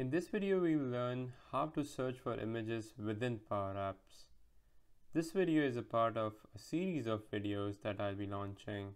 In this video, we will learn how to search for images within Power Apps. This video is a part of a series of videos that I'll be launching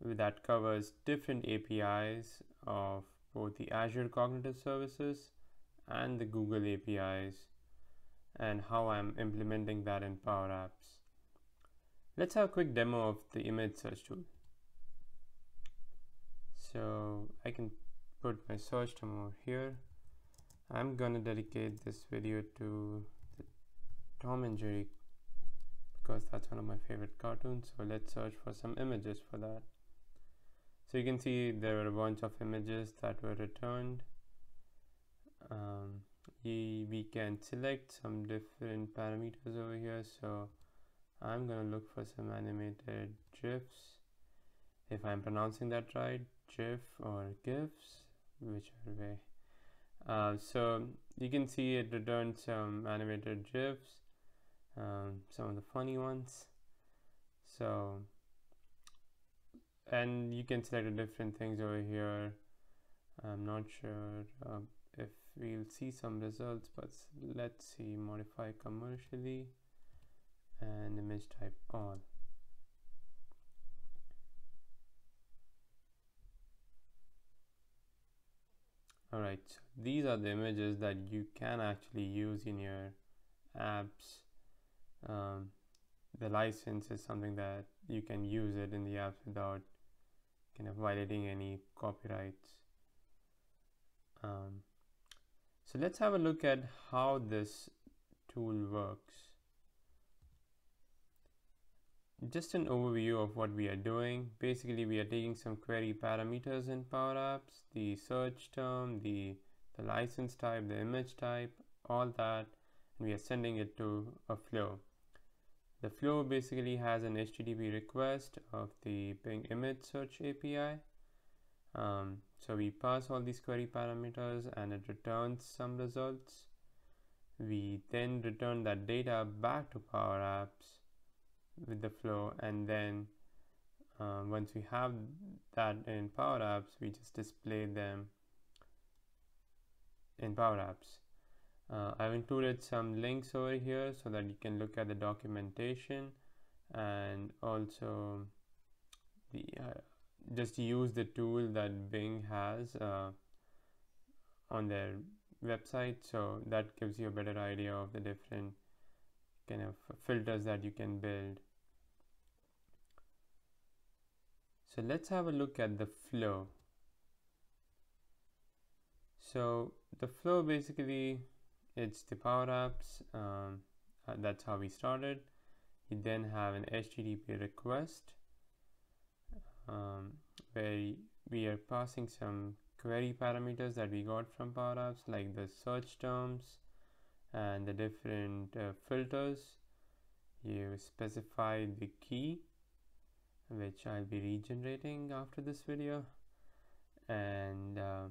that covers different APIs of both the Azure Cognitive Services and the Google APIs and how I'm implementing that in Power Apps. Let's have a quick demo of the image search tool. So I can put my search term over here. I'm gonna dedicate this video to Tom and Jerry because that's one of my favorite cartoons. So let's search for some images for that. So you can see there were a bunch of images that were returned. Um, we, we can select some different parameters over here. So I'm gonna look for some animated GIFs. If I'm pronouncing that right, GIF or GIFs, whichever way. Uh, so you can see it returns some animated GIFs, um, some of the funny ones. So, and you can select different things over here. I'm not sure uh, if we'll see some results, but let's see modify commercially and image type all. Alright, so these are the images that you can actually use in your apps. Um, the license is something that you can use it in the apps without kind of violating any copyrights. Um, so let's have a look at how this tool works. Just an overview of what we are doing. Basically, we are taking some query parameters in Power Apps, the search term, the, the license type, the image type, all that, and we are sending it to a flow. The flow basically has an HTTP request of the Bing image search API. Um, so we pass all these query parameters and it returns some results. We then return that data back to Power Apps with the flow. And then uh, once we have that in Power Apps we just display them in Power Apps. Uh, I've included some links over here so that you can look at the documentation and also the uh, just use the tool that Bing has uh, on their website. So that gives you a better idea of the different kind of filters that you can build So let's have a look at the flow. So the flow basically it's the power apps. Um, uh, that's how we started. You then have an HTTP request um, where we are passing some query parameters that we got from Power Apps like the search terms and the different uh, filters. You specify the key which I'll be regenerating after this video and uh,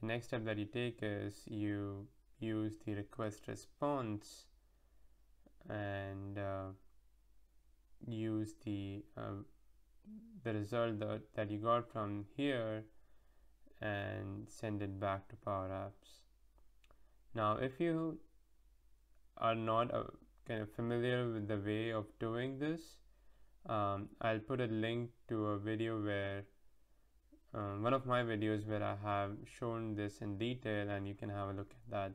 the next step that you take is you use the request response and uh, use the uh, the result that, that you got from here and send it back to Power Apps. Now if you are not uh, kind of familiar with the way of doing this um, I'll put a link to a video where um, one of my videos where I have shown this in detail and you can have a look at that.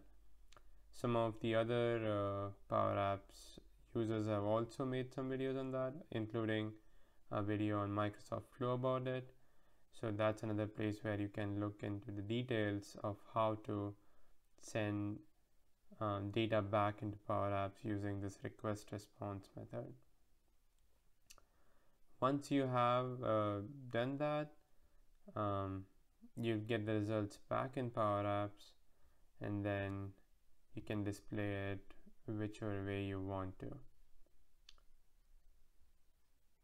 Some of the other uh, Power Apps users have also made some videos on that, including a video on Microsoft Flow about it. So that's another place where you can look into the details of how to send um, data back into Power Apps using this request response method once you have uh, done that um, you get the results back in power apps and then you can display it whichever way you want to.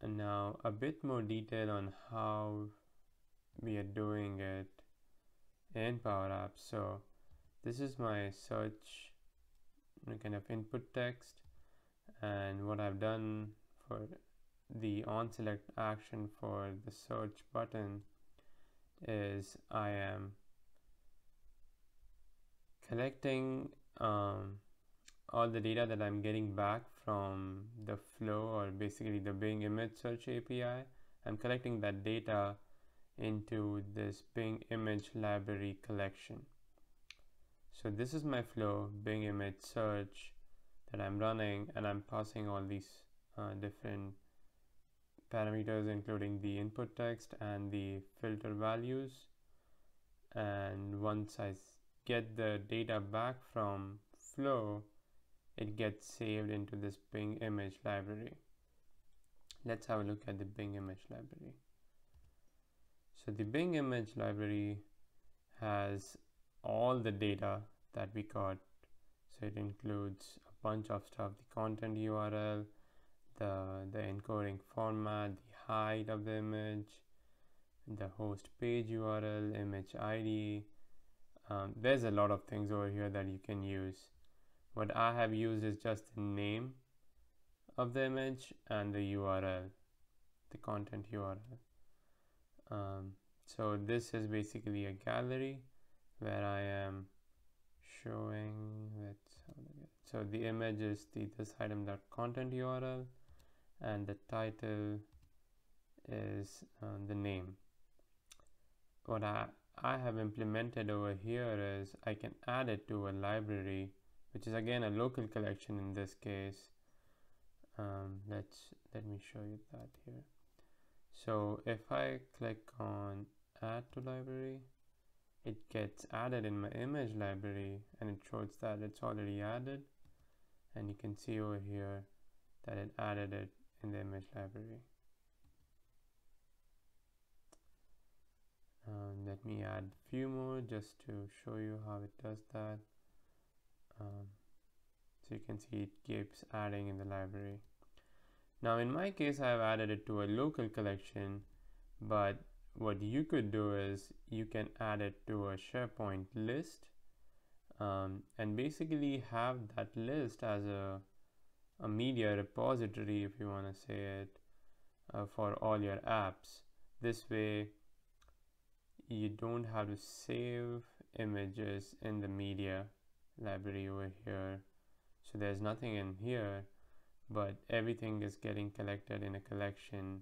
And now a bit more detail on how we are doing it in power apps. So this is my search kind of input text and what I've done for the on select action for the search button is I am collecting um, all the data that I'm getting back from the flow or basically the Bing image search API. I'm collecting that data into this Bing image library collection. So this is my flow, Bing image search that I'm running and I'm passing all these uh, different parameters including the input text and the filter values and once I get the data back from flow it gets saved into this Bing image library. Let's have a look at the Bing image library. So the Bing image library has all the data that we got. So it includes a bunch of stuff, the content URL, the, the encoding format, the height of the image, the host page URL, image ID. Um, there's a lot of things over here that you can use. What I have used is just the name of the image and the URL, the content URL. Um, so this is basically a gallery where I am showing so the image is the this item.content URL and the title is uh, the name. What I, I have implemented over here is I can add it to a library which is again a local collection in this case. Um, let's let me show you that here. So if I click on add to library it gets added in my image library and it shows that it's already added. And you can see over here that it added it in the image library um, let me add a few more just to show you how it does that. Um, so you can see it keeps adding in the library. Now in my case I've added it to a local collection but what you could do is you can add it to a SharePoint list um, and basically have that list as a, a media repository if you want to say it uh, for all your apps. This way you don't have to save images in the media library over here. So there's nothing in here but everything is getting collected in a collection.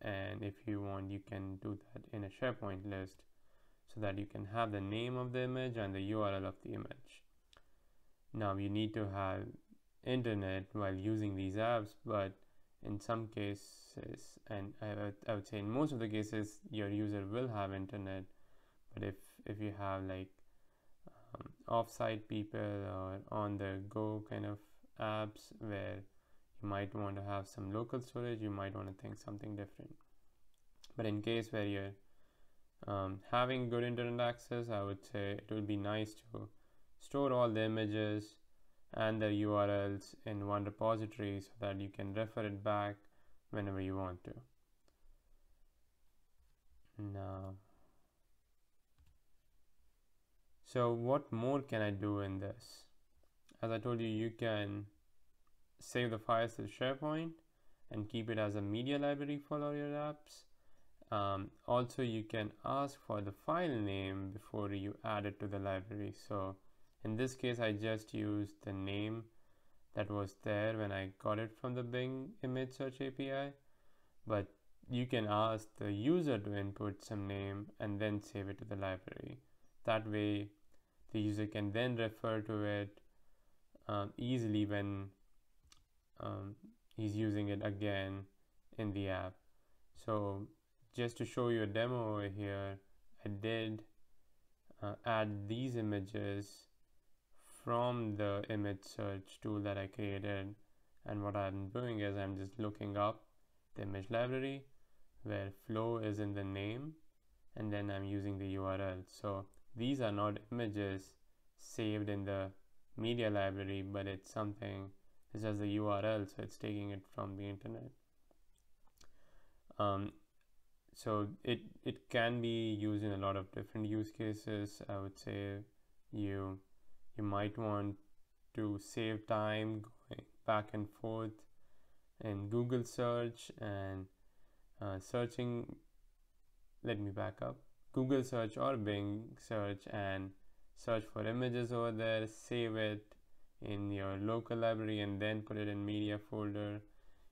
And if you want you can do that in a SharePoint list so that you can have the name of the image and the URL of the image. Now you need to have internet while using these apps but in some cases and I, I would say in most of the cases your user will have internet. But if if you have like um, offsite people or on the go kind of apps where you might want to have some local storage you might want to think something different. But in case where you're um, having good internet access I would say it would be nice to store all the images and the URLs in one repository so that you can refer it back whenever you want to now so what more can I do in this as I told you you can save the files to SharePoint and keep it as a media library for all your apps. Um, also, you can ask for the file name before you add it to the library. So in this case, I just used the name that was there when I got it from the Bing image search API. But you can ask the user to input some name and then save it to the library. That way, the user can then refer to it um, easily when um, he's using it again in the app so just to show you a demo over here I did uh, add these images from the image search tool that I created. And what I'm doing is I'm just looking up the image library where flow is in the name and then I'm using the URL so these are not images saved in the media library but it's something it's just the URL so it's taking it from the internet. Um, so it it can be used in a lot of different use cases. I would say you you might want to save time going back and forth in Google search and uh, searching. Let me back up. Google search or Bing search and search for images over there. Save it in your local library and then put it in media folder.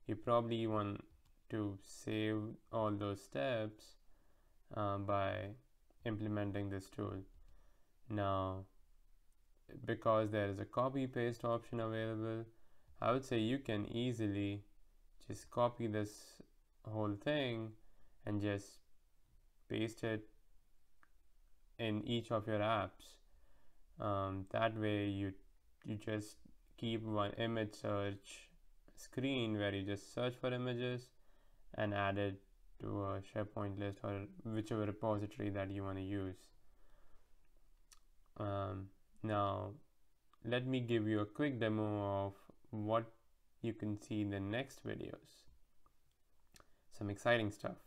You probably want to save all those steps uh, by implementing this tool. Now because there is a copy paste option available I would say you can easily just copy this whole thing and just paste it in each of your apps um, that way you you just keep one image search screen where you just search for images and add it to a SharePoint list or whichever repository that you want to use. Um, now, let me give you a quick demo of what you can see in the next videos. Some exciting stuff.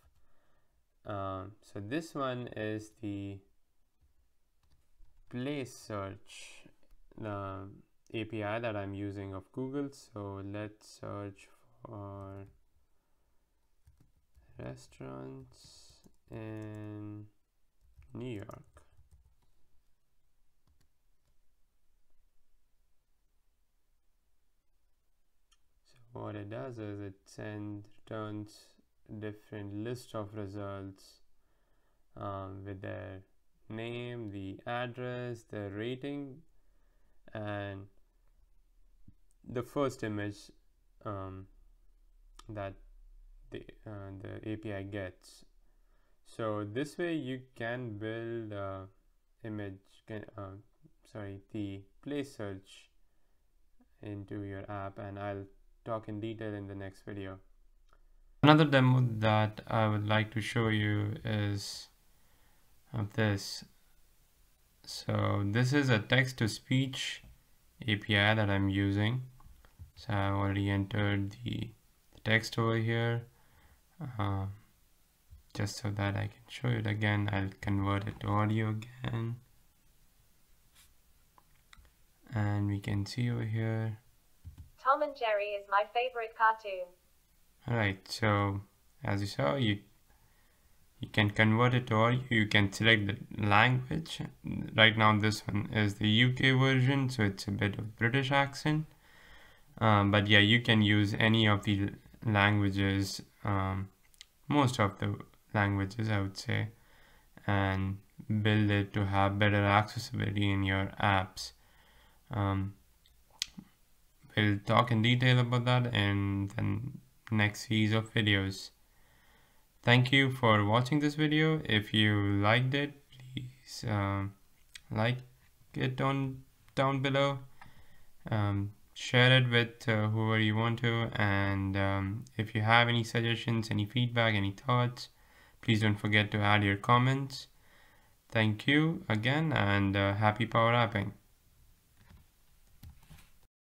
Um, so this one is the place search the API that I'm using of Google. So let's search for restaurants in New York. So what it does is it sends returns different list of results um, with their name, the address, the rating, and the first image um, that the, uh, the API gets. So this way you can build a image, can, uh, sorry, the place search into your app and I'll talk in detail in the next video. Another demo that I would like to show you is of this. So this is a text to speech API that I'm using. So I already entered the, the text over here. Uh, just so that I can show it again, I'll convert it to audio again. And we can see over here. Tom and Jerry is my favorite cartoon. Alright, so as you saw, you you can convert it to audio you can select the language. Right now this one is the UK version so it's a bit of British accent. Um, but yeah you can use any of the languages um, most of the languages I would say and build it to have better accessibility in your apps. Um, we'll talk in detail about that in the next series of videos. Thank you for watching this video. If you liked it please um, like it on down below. Um, share it with uh, whoever you want to. And um, if you have any suggestions any feedback any thoughts please don't forget to add your comments. Thank you again and uh, happy power apping